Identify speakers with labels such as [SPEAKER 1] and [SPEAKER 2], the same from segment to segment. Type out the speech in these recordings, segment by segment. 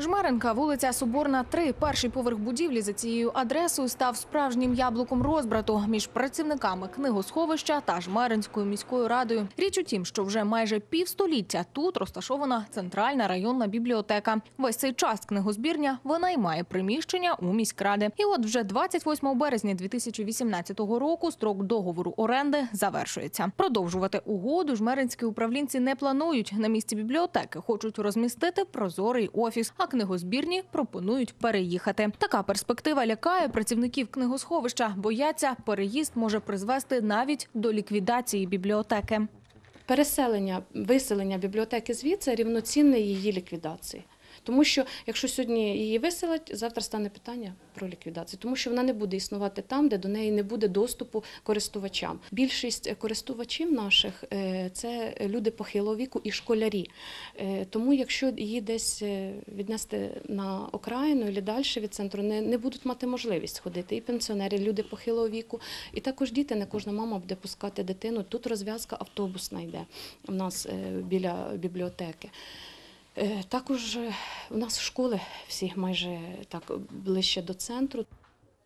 [SPEAKER 1] Жмеренка, вулиця Соборна, 3. Перший поверх будівлі за цією адресою став справжнім яблуком розбрату між працівниками книгосховища та Жмеринською міською радою. Річ у тім, що вже майже півстоліття тут розташована центральна районна бібліотека. Весь цей час книгозбірня винаймає приміщення у міськради. І от вже 28 березня 2018 року строк договору оренди завершується. Продовжувати угоду жмеринські управлінці не планують. На місці бібліотеки хочуть розмістити прозорий офіс, а книгозбірні пропонують переїхати. Така перспектива лякає працівників книгосховища. Бояться, переїзд може призвести навіть до ліквідації бібліотеки.
[SPEAKER 2] Переселення, виселення бібліотеки звідси рівноцінне її ліквідації. Тому що якщо сьогодні її виселять, завтра стане питання про ліквідацію, тому що вона не буде існувати там, де до неї не буде доступу користувачам. Більшість користувачів наших е, це люди похилого віку і школярі. Е, Тому, якщо її десь е, віднести на окраїну і далі від центру, не, не будуть мати можливість ходити. І пенсіонери, і люди похилого віку, і також діти. Не кожна мама буде пускати дитину. Тут розв'язка автобусна йде у нас біля бібліотеки. Е, Також у нас школи всі майже так ближче до центру.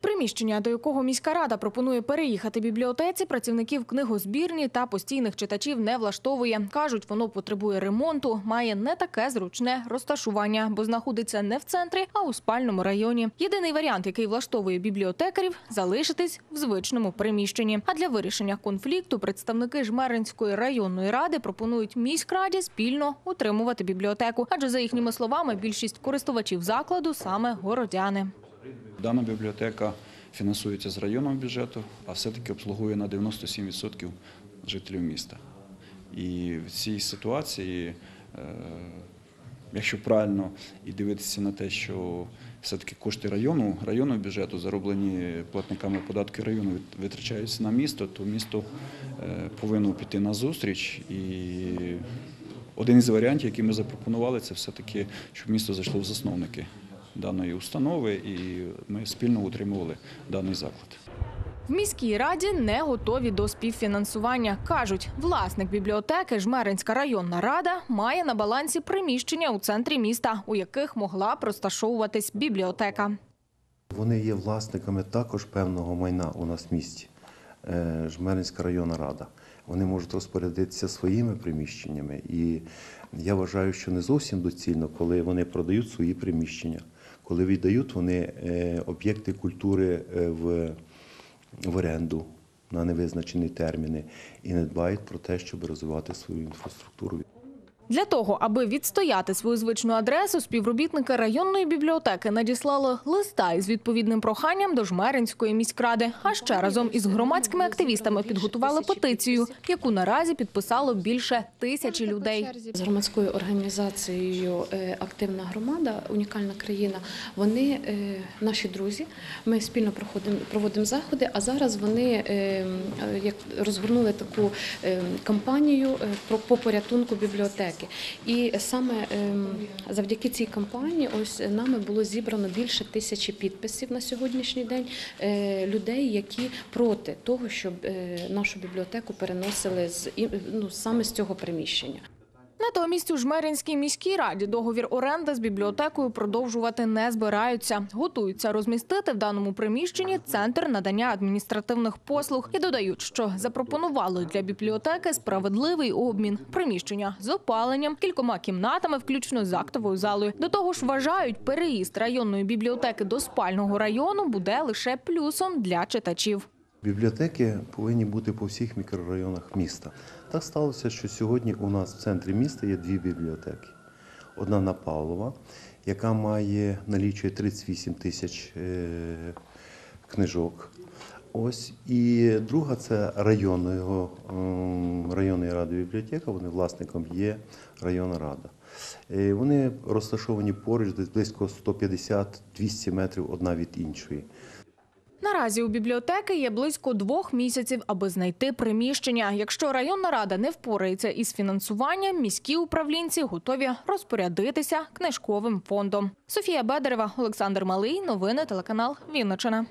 [SPEAKER 1] Приміщення, до якого міська рада пропонує переїхати бібліотеці, працівників книгозбірні та постійних читачів не влаштовує. Кажуть, воно потребує ремонту, має не таке зручне розташування, бо знаходиться не в центрі, а у спальному районі. Єдиний варіант, який влаштовує бібліотекарів, залишитись в звичному приміщенні. А для вирішення конфлікту представники Жмеринської районної ради пропонують міськраді спільно утримувати бібліотеку. Адже за їхніми словами, більшість користувачів закладу саме городяни.
[SPEAKER 3] Дана бібліотека фінансується з районного бюджету, а все-таки обслуговує на 97% жителів міста. І в цій ситуації, е, якщо правильно і дивитися на те, що все-таки кошти району, районного бюджету, зароблені платниками податки району, витрачаються на місто, то місто е, повинно піти на зустріч. І один із варіантів, який ми запропонували, це все-таки, щоб місто зайшло в засновники даної установи, і ми спільно утримували даний заклад.
[SPEAKER 1] В міській раді не готові до співфінансування. Кажуть, власник бібліотеки Жмеринська районна рада має на балансі приміщення у центрі міста, у яких могла б розташовуватись бібліотека.
[SPEAKER 4] Вони є власниками також певного майна у нас в місті. Е, Жмеринська районна рада. Вони можуть розпорядитися своїми приміщеннями. І я вважаю, що не зовсім доцільно, коли вони продають свої приміщення, коли віддають вони е, об'єкти культури е, в, в оренду на невизначені терміни і не дбають про те, щоб розвивати свою інфраструктуру.
[SPEAKER 1] Для того, аби відстояти свою звичну адресу, співробітники районної бібліотеки надіслали листа із відповідним проханням до Жмеринської міськради. А ще разом із громадськими активістами підготували петицію, яку наразі підписало більше тисячі людей.
[SPEAKER 2] З громадською організацією е, Активна громада, унікальна країна. Вони е, наші друзі. Ми спільно проводимо заходи. А зараз вони е, як розгорнули таку кампанію по порятунку бібліотеки. І саме е, завдяки цій кампанії, ось нами було зібрано більше тисячі підписів на сьогоднішній день е, людей, які проти того, щоб е, нашу бібліотеку переносили з ну саме з цього приміщення.
[SPEAKER 1] Натомість у Жмеринській міській раді договір оренди з бібліотекою продовжувати не збираються. Готуються розмістити в даному приміщенні центр надання адміністративних послуг і додають, що запропонували для бібліотеки справедливий обмін приміщення з опаленням, кількома кімнатами, включно з актовою залою. До того ж, вважають, переїзд районної бібліотеки до спального району буде лише плюсом для читачів.
[SPEAKER 4] Бібліотеки повинні бути по всіх мікрорайонах міста. Так сталося, що сьогодні у нас в центрі міста є дві бібліотеки. Одна на Павлова, яка має налічує 38 тисяч е, книжок. Ось і друга це районного районної ради бібліотека. Вони власником є районна рада. Е, Вони розташовані поруч, десь близько 150-200 метрів одна від іншої.
[SPEAKER 1] Наразі у бібліотеки є близько двох місяців, аби знайти приміщення. Якщо районна рада не впорається із фінансуванням, міські управлінці готові розпорядитися книжковим фондом. Софія Бедерева, Олександр Малий. Новини телеканал Вінничина.